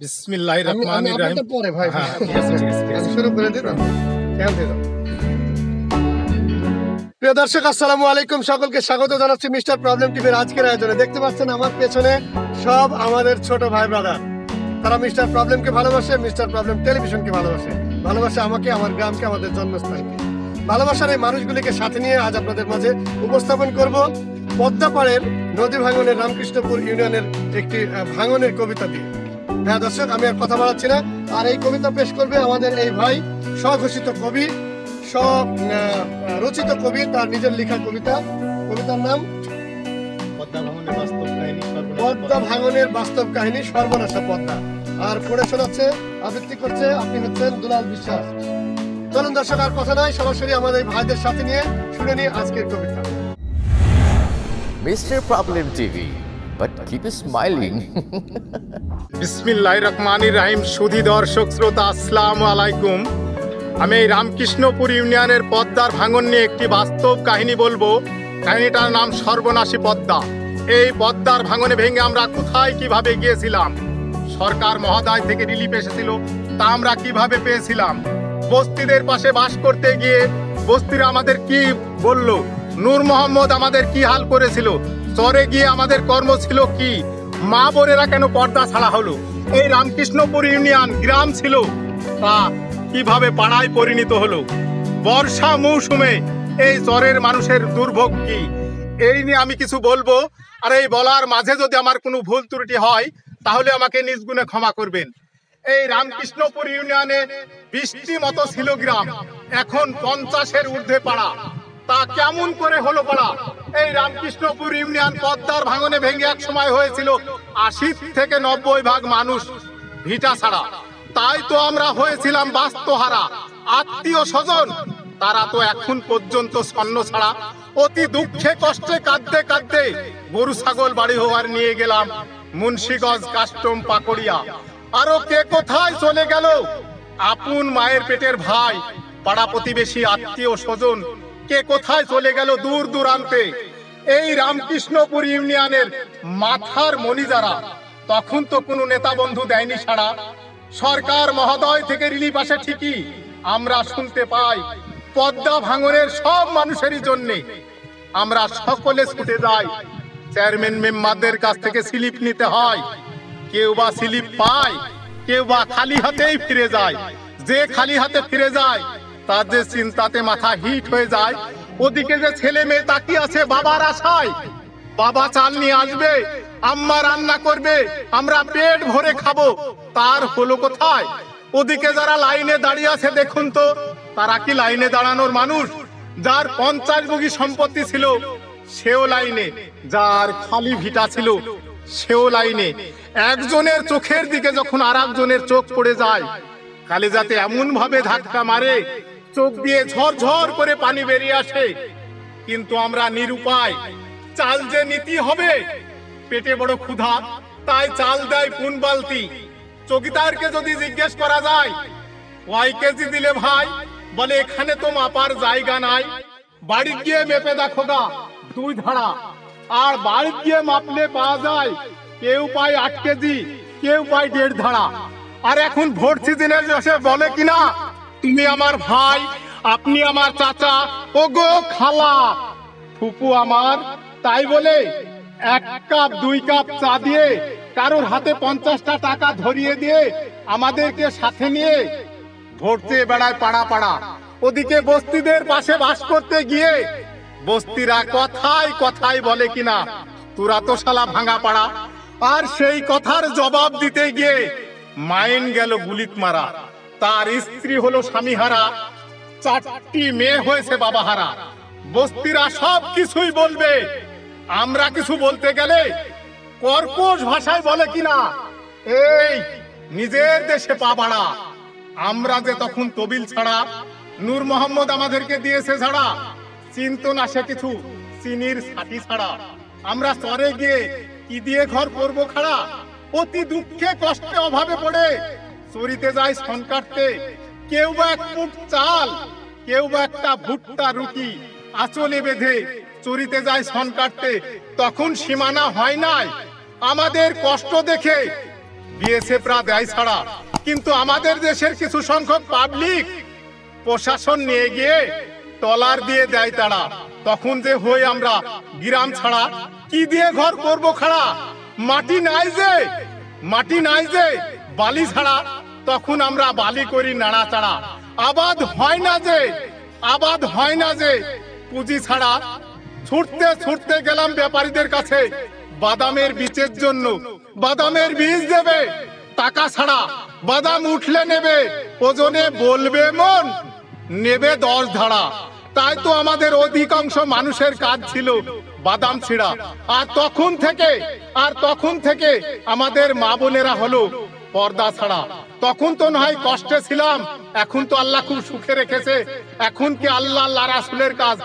বিসমিল্লাহির রহমানির রহিম। পরে ভাই। হ্যাঁ ঠিক আছে ঠিক আছে শুরু করে খেয়াল দিয়ে প্রিয় দর্শক আসসালামু আলাইকুম। সকলকে স্বাগত জানাচ্ছি মিস্টার প্রবলেম টিভির আজকের আয়োজনে। দেখতে পাচ্ছেন আমার পেছনে সব আমাদের ছোট ভাই ব্রাদার তারা মিস্টার প্রবলেমকে ভালোবাসে মিস্টার প্রবলেম টেলিভিশনকে ভালোবাসে। ভালোবাসে আমাকে আমার গ্রামকে আমাদের জন্মস্থানকে। ভালোবাসার এই মানুষগুলিকে সাথে নিয়ে আজ আপনাদের মাঝে উপস্থাপন করব পদ্মাপাড়ের নদী ভাঙনের রামকৃষ্ণপুর ইউনিয়নের একটি ভাঙনের কবিতা দিয়ে। হ্যাঁ দর্শক আমি আর কথা বাড়াচ্ছি না। আর এই কবিতা পেশ করবে আমাদের এই ভাই স্বঘোষিত কবি স্ব রচিত কবি তার নিজের লেখা কবিতা। কবিতার নাম? পদ্মা ভ্রমণের বাস্তব কাহিনী সর্বনাশ পদ্মা। ভাঙনের বাস্তব কাহিনী সর্বনাশা পদ্মা। আর পড়ে শোনাচ্ছে আবৃত্তি করছে আপনি হচ্ছেন দুলাল বিশ্বাস। চলুন দর্শক আর কথা নয় সরাসরি আমাদের ভাইদের সাথে নিয়ে শুনে নিই আজকের কবিতা। Mr. Problem TV. But keep smiling. বিসমিল্লাহির রহমানির রহিম সুধী দর্শক শ্রোতা, আসসালামু আলাইকুম। আমি এই রামকৃষ্ণপুর ইউনিয়নের পদ্মার ভাঙন নিয়ে একটি বাস্তব কাহিনী বলব। কাহিনীটার নাম সর্বনাশী পদ্মা। এই পদ্মার ভাঙনে ভেঙে আমরা কোথায় কীভাবে গিয়েছিলাম? সরকার মহোদয় থেকে রিলিফ এসেছিল, তা আমরা কীভাবে পেয়েছিলাম? বস্তিদের পাশে বাস করতে গিয়ে বস্তিরা আমাদের কি বলল? নূর মোহাম্মদ আমাদের কি হাল করেছিল? চরে গিয়ে আমাদের কর্ম ছিল কি? মা বোনেরা কেন পর্দা ছাড়া হলো? এই রামকৃষ্ণপুর ইউনিয়ন গ্রাম ছিল। তা কীভাবে পাড়ায় পরিণত হলো? বর্ষা মৌসুমে এই চরের মানুষের দুর্ভোগ কি? এই নিয়ে আমি কিছু বলব। আর এই বলার মাঝে যদি আমার কোনো ভুল ত্রুটি হয়, তাহলে আমাকে নিজ গুণে ক্ষমা করবেন। এই রামকৃষ্ণপুর ইউনিয়নে বৃষ্টি মতো ছিল গ্রাম। এখন পঞ্চাশের ঊর্ধ্বে পাড়া। তা কেমন করে হলো পাড়া? এই রামকৃষ্ণপুর ইউনিয়ন পদ্মার ভাঙনে ভেঙে এক সময় হয়েছিল আশি থেকে নব্বই ভাগ মানুষ ভিটা ছাড়া। তাই তো আমরা হয়েছিলাম বাস্তহারা। আত্মীয় স্বজন, তারা তো এখন পর্যন্ত স্বর্ণ ছাড়া। অতি দুঃখে, কষ্টে, কাঁদতে কাঁদতে গরু, ছাগল, বাড়ি, হওয়ার নিয়ে গেলাম মুন্সিগঞ্জ, কাস্টম, পাকড়িয়া। আরও কে কোথায় চলে গেল? আপন মায়ের পেটের ভাই, পাড়া প্রতিবেশী, আত্মীয় স্বজন কে কোথায় চলে গেল দূর দূরান্তে? এই রামকৃষ্ণপুর ইউনিয়নের মাথার মনি যারা তখন তো কোনো নেতা বন্ধু দেয়নি ছাড়া। সরকার মহোদয় থেকে রিলিফ আসে ঠিকই, আমরা শুনতে পাই। পদ্মা ভাঙনের সব মানুষেরই জন্যে। আমরা সকলে ছুটে যাই। চেয়ারম্যান মেম্বারদের কাছ থেকে স্লিপ নিতে হয়। কেউ বা স্লিপ পায়, কেউ বা খালি হাতেই ফিরে যায়। যে খালি হাতে ফিরে যায় তার যে চিন্তাতে মাথা হিট হয়ে যায়। ওদিকে যে ছেলে মেয়ে তাকিয়ে আছে বাবার আশায়। বাবা চাল নিয়ে আসবে, আম্মা রান্না করবে, আমরা পেট ভরে খাব, তার হলো কোথায়? ওদিকে যারা লাইনে দাঁড়িয়ে আছে, দেখুন তো, তারা কি লাইনে দাঁড়ানোর মানুষ? যার পঞ্চাশ বগি সম্পত্তি ছিল, সেও লাইনে। যার খালি ভিটা ছিল, সেও লাইনে। একজনের চোখের দিকে যখন আর চোখ পড়ে যায়, কালেজাতে এমন ভাবে ধাক্কা মারে চোখ দিয়ে ঝরঝর করে পানি বেরিয়ে আসে। কিন্তু আমরা নিরুপায়, চাল যে নীতি হবে, পেটে বড় ক্ষুধা, তাই চাল দেয় পুন বালতি। চকিদারকে যদি জিজ্ঞেস করা যায়, কয় কেজি দিলে ভাই? বলে, এখানে তো মাপার জায়গা নাই। বাড়ি গিয়ে মেপে দেখো গা, দুই ধারা আর বাড়ি গিয়ে মাপলে পাওয়া যায়, কেউ পায় আট কেজি, কেউ পায় দেড় ধারা আর এখন ভোট সিজনে এসে বলে কিনা তুমি আমার ভাই, আপনি আমার চাচা। ও গো খালা। ফুপু আমার, তাই বলে এক কাপ, দুই কাপ চা দিয়ে কারোর হাতে পঞ্চাশটা টাকা ধরিয়ে দিয়ে আমাদেরকে সাথে নিয়ে চেয়ে বেড়ায় পাড়া পাড়া। ওদিকে বস্তিদের পাশে বাস করতে গিয়ে বস্তিরা কথায় কথায় বলে কিনা, তোরা তো শালা ভাঙা পাড়া। আর সেই কথার জবাব দিতে গিয়ে মাইন গেল গুলিত মারা। তার স্ত্রী হলো স্বামীহারা। চারটি মেয়ে হয়েছে বাবাহারা। বস্তিরা সব কিছুই বলবে। আমরা কিছু বলতে গেলে কর্কশ ভাষায় বলে কিনা? এই, নিজের দেশে পা বাড়া। আমরা যে তখন তবিল ছাড়া, নূর মোহাম্মদ আমাদেরকে দিয়েছে ছাড়া চিন্ত না সে কিছু, চিনির ছাটি ছাড়া। আমরা চরে গিয়ে কি দিয়ে ঘর করব খাড়া? অতি দুঃখে কষ্টে অভাবে পড়ে। চুরিতে যায় সন কাটতে। কেউ বা এক মুঠ চাল, কেউ বা একটা ভুট্টা রুটি আঁচলে বেঁধে চুরিতে যায় সন কাটতে। তখন সীমানা হয় নাই। আমাদের কষ্ট দেখে বিএসএফরা দেয় ছাড়া। কিন্তু আমাদের দেশের কিছু সংখ্যক পাবলিক প্রশাসন নিয়ে গিয়ে টলার দিয়ে দেয় তারা। তখন যে হই আমরা, গ্রাম ছাড়া কি দিয়ে ঘর করব খাড়া? মাটি নাই যে, মাটি নাই যে বালি ছাড়া তখন আমরা বালি করি নাড়াচাড়া। আবাদ হয় না যে, আবাদ হয় না যে, পুঁজি ছাড়া ছুটতে ছুটতে গেলাম ব্যাপারীদের কাছে বাদামের বীজের জন্য। বাদামের বীজ দেবে, টাকা ছাড়া বাদাম উঠলে নেবে, ওজনে বলবে মন, নেবে দশ ধারা। তাই তো আমাদের অধিকাংশ মানুষের কাজ ছিল বাদাম ছিঁড়া। আর তখন থেকে, আর তখন থেকে আমাদের মা বোনেরা হলো পর্দা ছাড়া। তখন তো নয়, কষ্টে ছিলাম। এখন তো আল্লাহ খুব সুখে রেখেছে। এখন কি আল্লাহ আল্লাহ রাসুলের কাজ?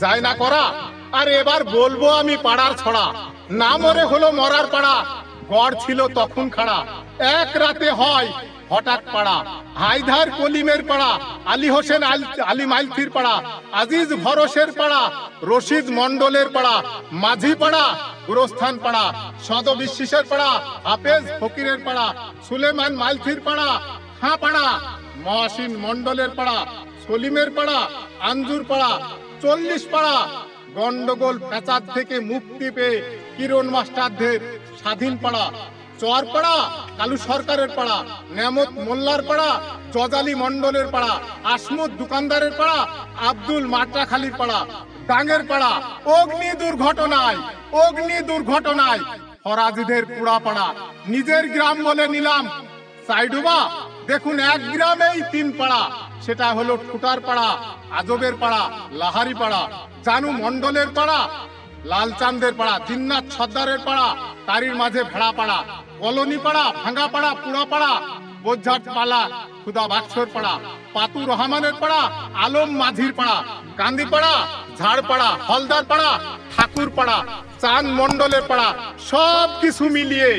যায় না করা? আর এবার বলব আমি পাড়ার ছড়া। না মরে হলো মরার পাড়া। গড় ছিল তখন খাড়া। এক রাতে হয়, হঠাৎ পাড়া। হায়দার কলিমের পাড়া, আলী হোসেন আল- মাইলফির পাড়া, আজিজ ভরসের পাড়া, রশিদ মন্ডলের পাড়া, মাঝি পাড়া, গুরস্থান পাড়া, সদ বিশ্বাসের পাড়া, হাফেজ ফকিরের পাড়া, সুলেমান মাইলফির পাড়া, হাঁ পাড়া, মহাসিন মন্ডলের পাড়া, সলিমের পাড়া আঞ্জুর পাড়া, চল্লিশ পাড়া। গন্ডগোল পেঁচার থেকে মুক্তি পেয়ে কিরণ মাস্টারদের স্বাধীন পাড়া চরপাড়া কালু সরকারের পাড়া, নেমত মোল্লার পাড়া জজালি মন্ডলের পাড়া আসমত দোকানদারের পাড়া, আব্দুল মাট্রাখালির পাড়া ডাঙ্গের পাড়া, অগ্নি দুর্ঘটনায় অগ্নি দুর্ঘটনায়, ফরাজিদের পুরা পাড়া, নিজের গ্রাম বলে নিলাম। সাইডুবা, দেখুন এক গ্রামেই তিন পাড়া, সেটা হলো ঠুটার পাড়া, আজবের পাড়া, লাহারি পাড়া, জানু মন্ডলের পাড়া লালচাঁদের পাড়া, জিন্নাত সর্দারের পাড়া, তারির মাঝে ভেড়া পাড়া, কলোনি পাড়া, ভাঙ্গা পাড়া পুরা পাড়া, বোঝাট পালা খুদা বাক্সর পাড়া পাতু রহমানের পাড়া, আলম মাঝির পাড়া কান্দি পাড়া, ঝাড় পাড়া, হলদার পাড়া, ঠাকুর পাড়া, চাঁদ মন্ডলের পাড়া, সব কিছু মিলিয়ে,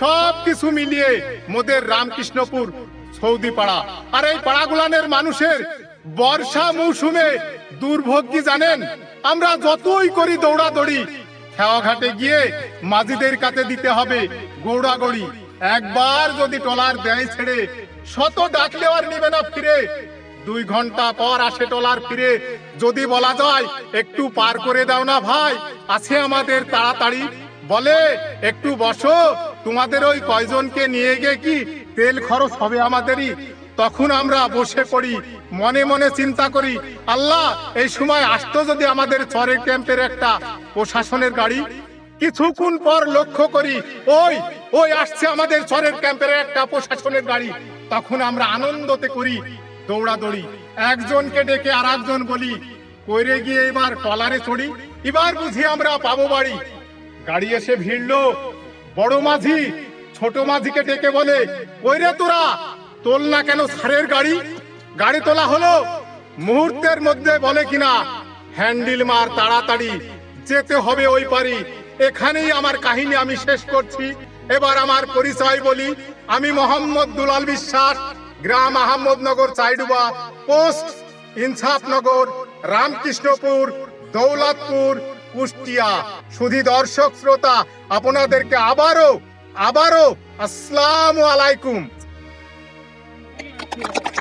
সব কিছু মিলিয়ে মোদের রামকৃষ্ণপুর সৌদি পাড়া। আর এই পাড়াগুলানের মানুষের বর্ষা মৌসুমে দুর্ভোগ কি জানেন? আমরা যতই করি দৌড়াদৌড়ি, খেওয়াঘাটে গিয়ে মাঝিদের কাছে দিতে হবে গৌড়াগড়ি। একবার যদি টলার দেয় ছেড়ে, শত ডাকলে আর নিবে না ফিরে। দুই ঘণ্টা পর আসে টলার ফিরে। যদি বলা যায়, একটু পার করে দাও না ভাই, আছে আমাদের তাড়াতাড়ি। বলে, একটু বসো, তোমাদের ওই কয়জনকে নিয়ে গিয়ে কি তেল খরচ হবে আমাদেরই? তখন আমরা বসে পড়ি, মনে মনে চিন্তা করি, আল্লাহ, এই সময় আসতো যদি আমাদের চরের ক্যাম্পের একটা প্রশাসনের গাড়ি? কিছুক্ষণ পর লক্ষ্য করি, ওই ওই আসছে আমাদের চরের ক্যাম্পের একটা প্রশাসনের গাড়ি। তখন আমরা আনন্দতে করি, দৌড়াদৌড়ি। একজনকে ডেকে আর একজন বলি, কইরে গিয়ে এবার টলারে চড়ি, এবার বুঝি আমরা পাবো বাড়ি। গাড়ি এসে ভিড়লো, বড় মাঝি, ছোট মাঝিকে ডেকে বলে, কইরে তোরা তোল না কেন সারের গাড়ি? গাড়ি তোলা হলো মুহূর্তের মধ্যে বলে কিনা, হ্যান্ডেল মার তাড়াতাড়ি, যেতে হবে ওই পারি। এখানেই আমার কাহিনী আমি শেষ করছি। এবার আমার পরিচয় বলি, আমি মোহাম্মদ দুলাল বিশ্বাস, গ্রাম আহমদনগর চাইডুবা, পোস্ট ইনসাফনগর রামকৃষ্ণপুর, দৌলতপুর, কুষ্টিয়া। সুধী দর্শক শ্রোতা, আপনাদেরকে আবারও আবারও আসসালামু আলাইকুম। Thank you.